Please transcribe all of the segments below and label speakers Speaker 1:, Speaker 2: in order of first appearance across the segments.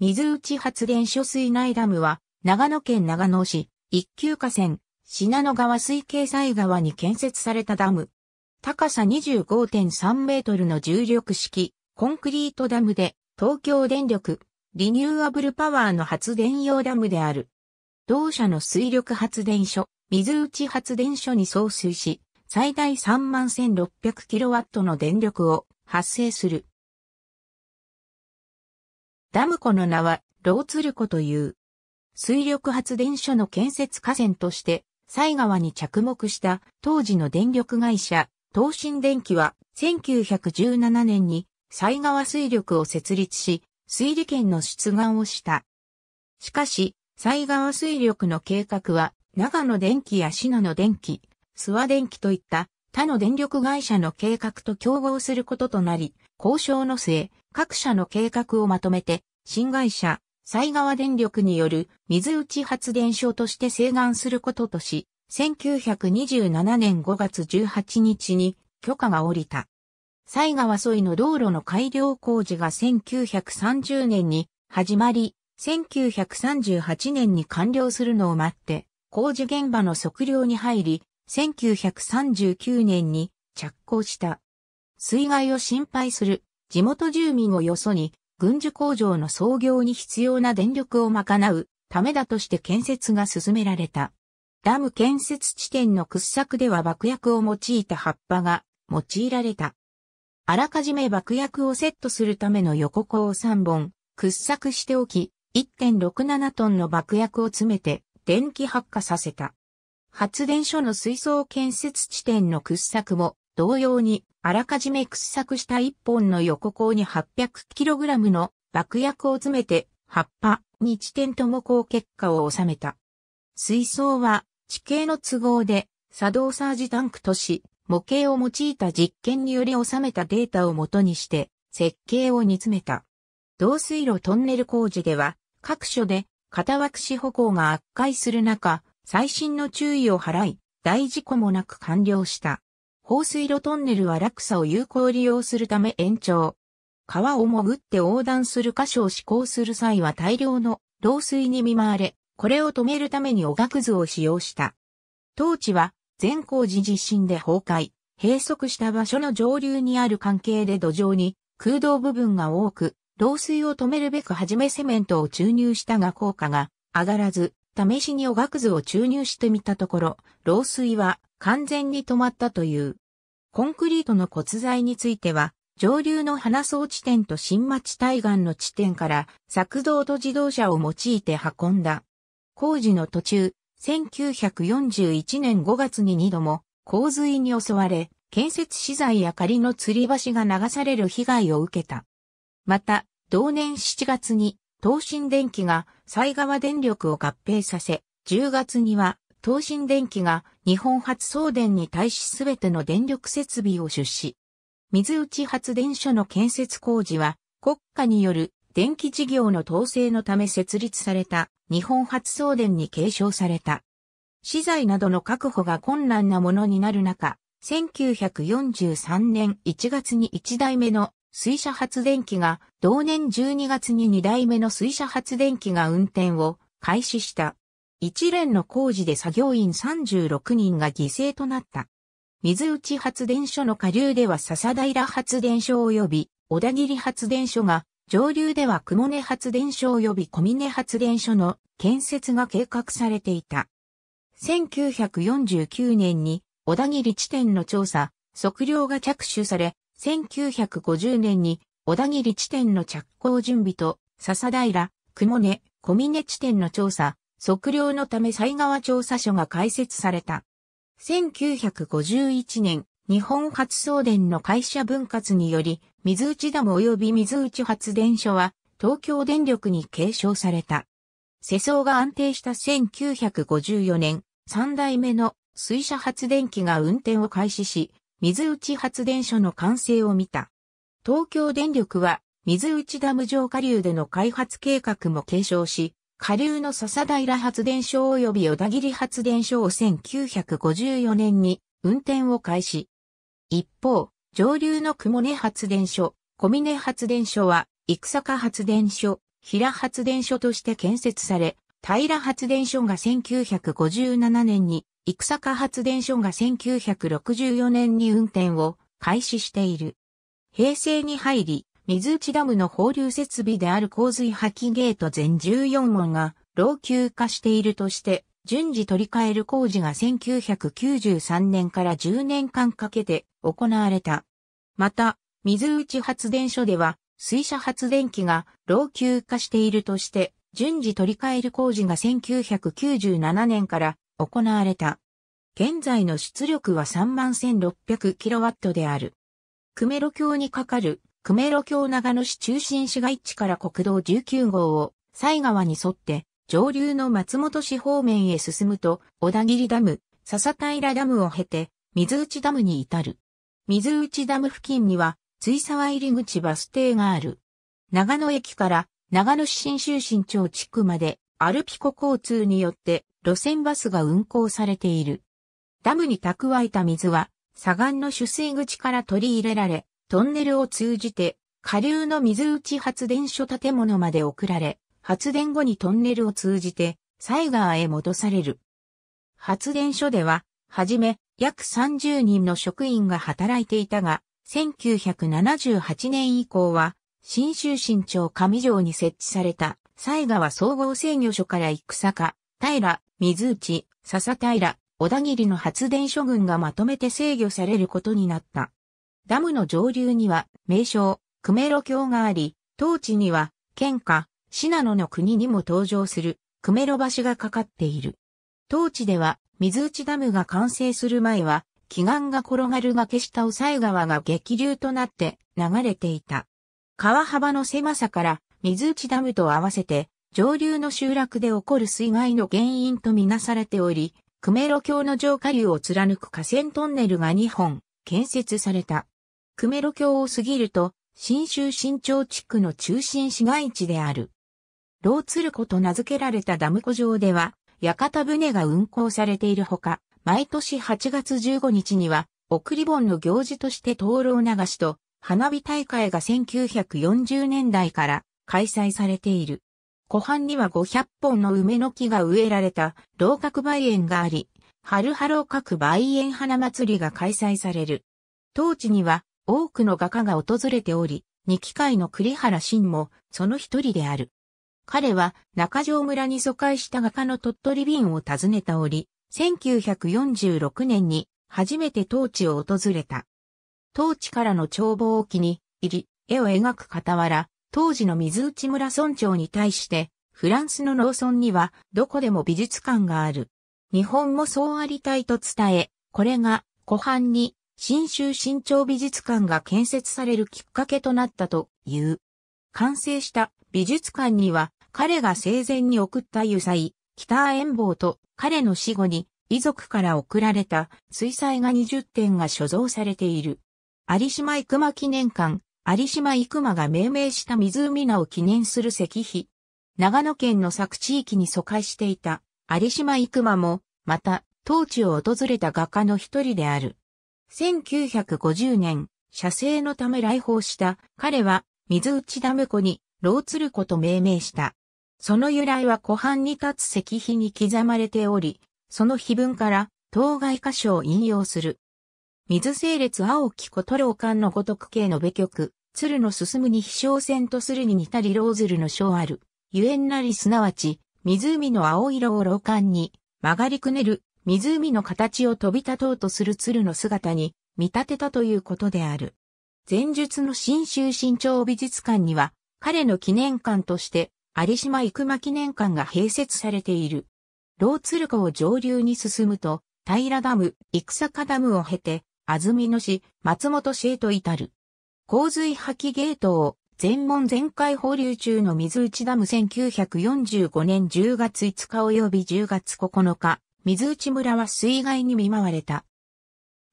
Speaker 1: 水内発電所水内ダムは、長野県長野市、一級河川、信濃川水系西川に建設されたダム。高さ25.3メートルの重力式、コンクリートダムで、東京電力、リニューアブルパワーの発電用ダムである。同社の水力発電所、水内発電所に送水し、最大31,600キロワットの電力を発生する。ダム湖の名は、ローツル湖という。水力発電所の建設河川として、西川に着目した当時の電力会社、東進電機は1917年に西川水力を設立し、水利権の出願をした。しかし、西川水力の計画は、長野電機や信濃電機、諏訪電機といった他の電力会社の計画と競合することとなり、交渉の末、各社の計画をまとめて、新会社、西川電力による水内発電所として請願することとし、1927年5月18日に許可が下りた。西川沿いの道路の改良工事が1930年に始まり、1938年に完了するのを待って、工事現場の測量に入り、1939年に着工した。水害を心配する地元住民をよそに、軍需工場の創業に必要な電力を賄うためだとして建設が進められた。ダム建設地点の掘削では爆薬を用いた葉っぱが用いられた。あらかじめ爆薬をセットするための横鋼を3本掘削しておき、1.67トンの爆薬を詰めて電気発火させた。発電所の水槽建設地点の掘削も同様にあらかじめ掘削した1本の横鋼に 800kg の爆薬を詰めて葉っぱに地点とも高結果を収めた。水槽は地形の都合で作動サージタンクとし模型を用いた実験により収めたデータを元にして設計を煮詰めた。導水路トンネル工事では各所で片枠子歩行が悪化する中、最新の注意を払い、大事故もなく完了した。放水路トンネルは落差を有効利用するため延長。川を潜って横断する箇所を施行する際は大量の漏水に見舞われ、これを止めるためにおがく図を使用した。当地は全工事地震で崩壊、閉塞した場所の上流にある関係で土壌に空洞部分が多く、漏水を止めるべくはじめセメントを注入したが効果が上がらず、試しにおがく図を注入してみたところ、漏水は完全に止まったという。コンクリートの骨材については、上流の花層地点と新町対岸の地点から作動と自動車を用いて運んだ。工事の途中、1941年5月に2度も洪水に襲われ、建設資材や仮の吊り橋が流される被害を受けた。また、同年7月に東進電機が西川電力を合併させ、10月には東進電機が日本発送電に対しすべての電力設備を出資。水内発電所の建設工事は国家による電気事業の統制のため設立された日本発送電に継承された。資材などの確保が困難なものになる中、1943年1月に1台目の水車発電機が、同年12月に2台目の水車発電機が運転を開始した。一連の工事で作業員36人が犠牲となった。水内発電所の下流では笹平発電所及び小田切発電所が上流では雲根発電所及び小峰発電所の建設が計画されていた。1949年に小田切地点の調査、測量が着手され、1950年に小田切地点の着工準備と笹平、雲根、小峰地点の調査、測量のため西川調査所が開設された。1951年、日本発送電の会社分割により、水内ダム及び水内発電所は東京電力に継承された。世相が安定した1954年、3代目の水車発電機が運転を開始し、水内発電所の完成を見た。東京電力は水内ダム上下流での開発計画も継承し、下流の笹平発電所及び小田切発電所を1954年に運転を開始。一方、上流の雲根発電所、小峰発電所は、生坂発電所、平発電所として建設され、平発電所が1957年に、生坂発電所が1964年に運転を開始している。平成に入り、水内ダムの放流設備である洪水破棄ゲート全14門が老朽化しているとして、順次取り替える工事が1993年から10年間かけて行われた。また、水内発電所では水車発電機が老朽化しているとして、順次取り替える工事が1997年から行われた。現在の出力は31,600キロワットである。久米路橋にかかる、久米路橋長野市中心市街地から国道19号を、西川に沿って、上流の松本市方面へ進むと、小田切ダム、笹平ダムを経て、水内ダムに至る。水内ダム付近には、水沢入口バス停がある。長野駅から長野市新州新町地区までアルピコ交通によって路線バスが運行されている。ダムに蓄えた水は左岸の取水口から取り入れられ、トンネルを通じて下流の水内発電所建物まで送られ、発電後にトンネルを通じて西川へ戻される。発電所では、はじめ約30人の職員が働いていたが、1978年以降は、新州新町上条に設置された、西川総合制御所から生坂、平、水内、笹平、小田切の発電所群がまとめて制御されることになった。ダムの上流には、名称、クメロ橋があり、当地には、県下、信濃の国にも登場する、クメロ橋がかかっている。当地では、水内ダムが完成する前は、奇岩が転がる崖下を西川が激流となって流れていた。川幅の狭さから水内ダムと合わせて上流の集落で起こる水害の原因とみなされており、クメロ橋の上下流を貫く河川トンネルが2本建設された。クメロ橋を過ぎると、新州新町地区の中心市街地である。ローツル湖と名付けられたダム湖上では、屋形船が運航されているほか、毎年8月15日には、送り盆の行事として灯籠流しと花火大会が1940年代から開催されている。湖畔には500本の梅の木が植えられたろうかく梅園があり、春はろうかく梅園花祭りが開催される。当地には多くの画家が訪れており、二紀会の栗原信もその一人である。彼は中条村に疎開した画家の鳥取便を訪ねたおり、1946年に初めて当地を訪れた。当地からの眺望を気に入り、絵を描く傍ら、当時の水内村村長に対して、フランスの農村にはどこでも美術館がある。日本もそうありたいと伝え、これが湖畔に新州新潮美術館が建設されるきっかけとなったという。完成した美術館には彼が生前に送った油彩、北遠望と彼の死後に遺族から贈られた水彩画20点が所蔵されている。有島生馬記念館、有島生馬が命名した湖名を記念する石碑。長野県の佐久地域に疎開していた有島生馬も、また、当地を訪れた画家の一人である。1950年、写生のため来訪した彼は水内ダム湖にローツル湖と命名した。その由来は湖畔に立つ石碑に刻まれており、その碑文から当該箇所を引用する。水整列青木小太郎館のごとく系のべ曲、鶴の進むに飛翔線とするに似たりローズルの章ある。ゆえんなりすなわち、湖の青色を老館に曲がりくねる湖の形を飛び立とうとする鶴の姿に見立てたということである。前述の新州新潮美術館には、彼の記念館として、有島生馬記念館が併設されている。ローツル湖を上流に進むと、平ダム、生坂ダムを経て、安曇野市、松本市へと至る。洪水破棄ゲートを全門全開放流中の水内ダム1945年10月5日及び10月9日、水内村は水害に見舞われた。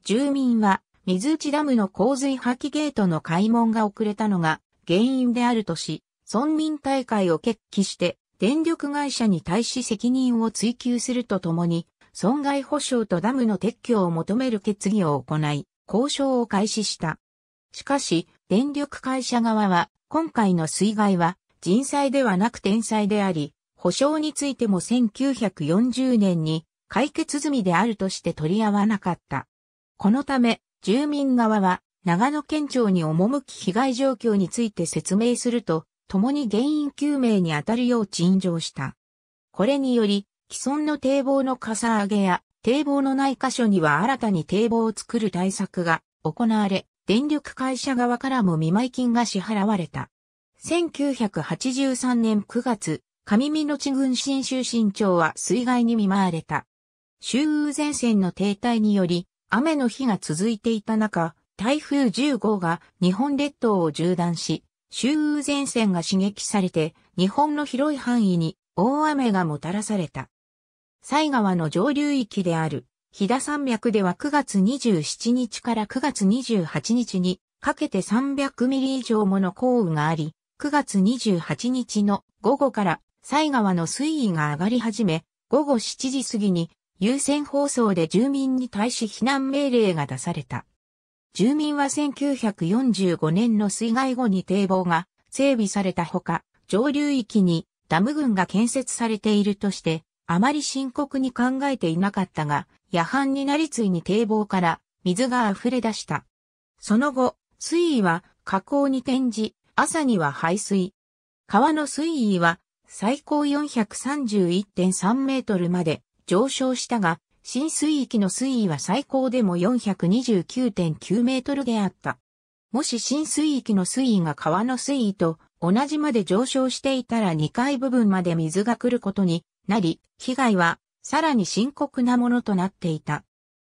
Speaker 1: 住民は水内ダムの洪水破棄ゲートの開門が遅れたのが原因であるとし、村民大会を決起して電力会社に対し責任を追及するとともに、損害保障とダムの撤去を求める決議を行い、交渉を開始した。しかし、電力会社側は、今回の水害は、人災ではなく天災であり、保証についても1940年に解決済みであるとして取り合わなかった。このため、住民側は長野県庁に赴き被害状況について説明すると、共に原因究明に当たるよう陳情した。これにより、既存の堤防のかさ上げや堤防のない箇所には新たに堤防を作る対策が行われ、電力会社側からも見舞い金が支払われた。1983年9月、上美野地郡新州新町は水害に見舞われた。周雨前線の停滞により、雨の日が続いていた中、台風10号が日本列島を縦断し、周雨前線が刺激されて、日本の広い範囲に大雨がもたらされた。西川の上流域である、飛騨山脈では9月27日から9月28日にかけて300ミリ以上もの降雨があり、9月28日の午後から西川の水位が上がり始め、午後7時過ぎに優先放送で住民に対し避難命令が出された。住民は1945年の水害後に堤防が整備されたほか、上流域にダム群が建設されているとして、あまり深刻に考えていなかったが、夜半になりついに堤防から水が溢れ出した。その後、水位は河口に転じ、朝には排水。川の水位は最高431.3メートルまで上昇したが、浸水域の水位は最高でも429.9メートルであった。もし浸水域の水位が川の水位と同じまで上昇していたら2階部分まで水が来ることになり、被害はさらに深刻なものとなっていた。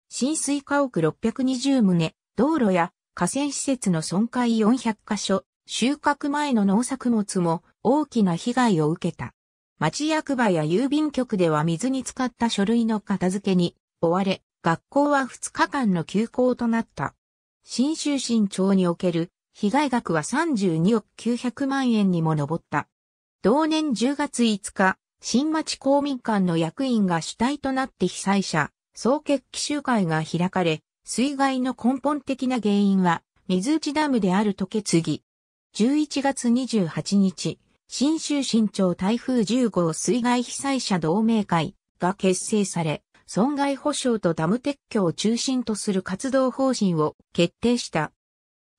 Speaker 1: 浸水家屋620棟、道路や河川施設の損壊400カ所、収穫前の農作物も大きな被害を受けた。町役場や郵便局では水に浸かった書類の片付けに追われ、学校は2日間の休校となった。新州新町における被害額は32億900万円にも上った。同年10月5日、新町公民館の役員が主体となって被災者、総決起集会が開かれ、水害の根本的な原因は、水内ダムであると決議。11月28日、新州新町台風10号水害被災者同盟会が結成され、損害保障とダム撤去を中心とする活動方針を決定した。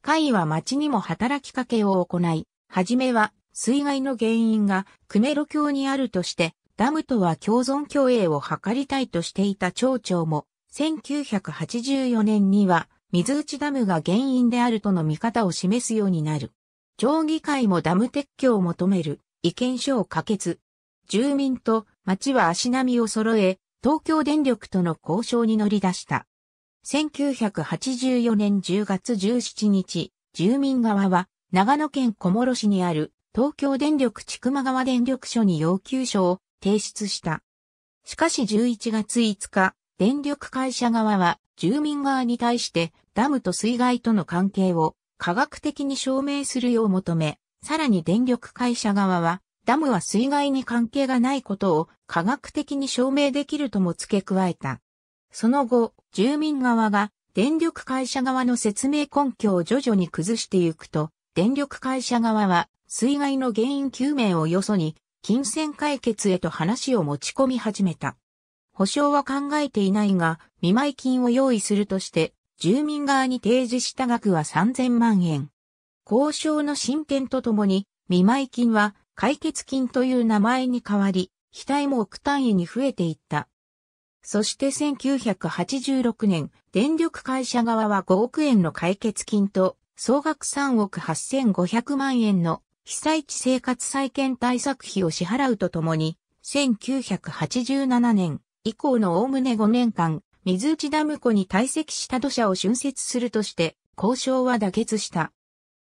Speaker 1: 会は町にも働きかけを行い、はじめは水害の原因がクメロ橋にあるとして、ダムとは共存共栄を図りたいとしていた町長も、1984年には水内ダムが原因であるとの見方を示すようになる。町議会もダム撤去を求める意見書を可決。住民と町は足並みを揃え、東京電力との交渉に乗り出した。1984年10月17日、住民側は長野県小諸市にある東京電力千曲川電力所に要求書を提出した。しかし11月5日、電力会社側は住民側に対してダムと水害との関係を科学的に証明するよう求め、さらに電力会社側はダムは水害に関係がないことを科学的に証明できるとも付け加えた。その後、住民側が電力会社側の説明根拠を徐々に崩していくと、電力会社側は水害の原因究明をよそに、金銭解決へと話を持ち込み始めた。保証は考えていないが、見舞金を用意するとして、住民側に提示した額は3000万円。交渉の進展とともに、見舞金は解決金という名前に変わり、額も億単位に増えていった。そして1986年、電力会社側は5億円の解決金と、総額3億8500万円の被災地生活再建対策費を支払うとともに、1987年以降のおおむね5年間、水内ダム湖に堆積した土砂を浚渫するとして、交渉は妥結した。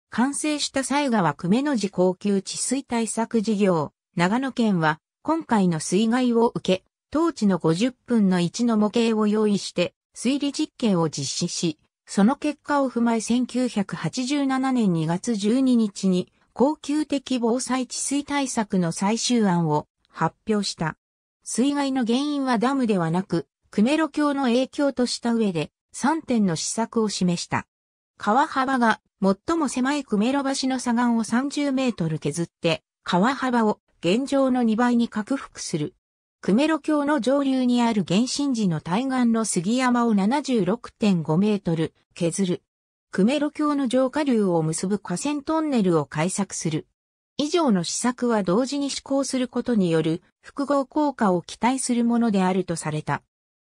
Speaker 1: 完成した西川久米の寺高級治水対策事業、長野県は、今回の水害を受け、当地の50分の1の模型を用意して、推理実験を実施し、その結果を踏まえ1987年2月12日に恒久的防災治水対策の最終案を発表した。水害の原因はダムではなく、クメロ橋の影響とした上で3点の施策を示した。川幅が最も狭いクメロ橋の左岸を30メートル削って、川幅を現状の2倍に拡幅する。久米路橋の上流にある原神寺の対岸の杉山を76.5メートル削る。久米路橋の上下流を結ぶ河川トンネルを開削する。以上の施策は同時に施行することによる複合効果を期待するものであるとされた。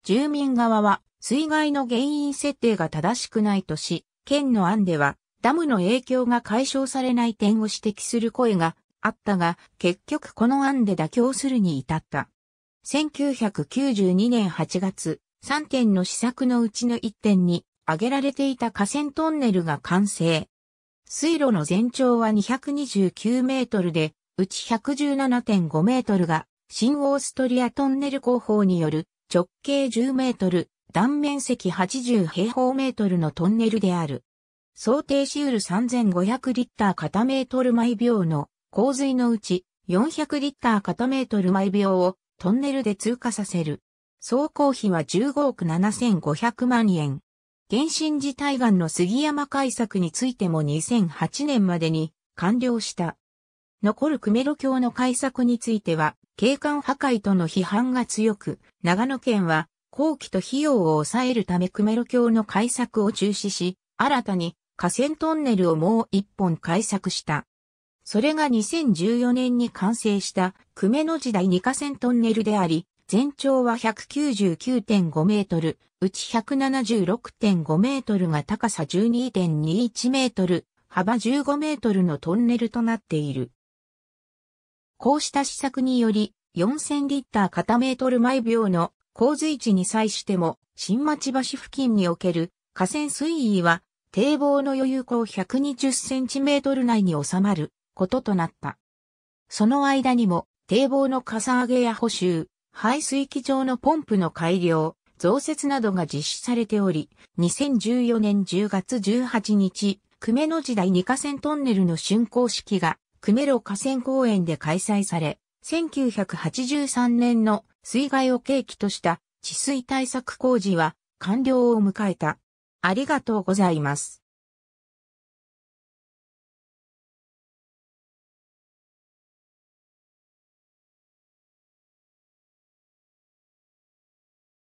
Speaker 1: 住民側は水害の原因設定が正しくないとし、県の案ではダムの影響が解消されない点を指摘する声があったが、結局この案で妥協するに至った。1992年8月、3点の施策のうちの1点に挙げられていた河川トンネルが完成。水路の全長は229メートルで、うち117.5メートルが新オーストリアトンネル工法による直径10メートル、断面積80平方メートルのトンネルである。想定しうる3500リッター片メートル毎秒の洪水のうち400リッター片メートル毎秒をトンネルで通過させる。総工費は15億7500万円。原神寺対岸の杉山改作についても2008年までに完了した。残る久米路橋の改作については、景観破壊との批判が強く、長野県は、後期と費用を抑えるため久米路橋の改作を中止し、新たに河川トンネルをもう一本改作した。それが2014年に完成した久米の時代二河川トンネルであり、全長は199.5メートル、うち176.5メートルが高さ12.21メートル、幅15メートルのトンネルとなっている。こうした施策により、4000リッター片メートル毎秒の洪水地に際しても、新町橋付近における河川水位は、堤防の余裕口120センチメートル内に収まることとなった。その間にも、堤防のかさ上げや補修、排水機場のポンプの改良、増設などが実施されており、2014年10月18日、久米の時代二河川トンネルの竣工式が、久米路河川公園で開催され、1983年の水害を契機とした治水対策工事は完了を迎えた。ありがとうございます。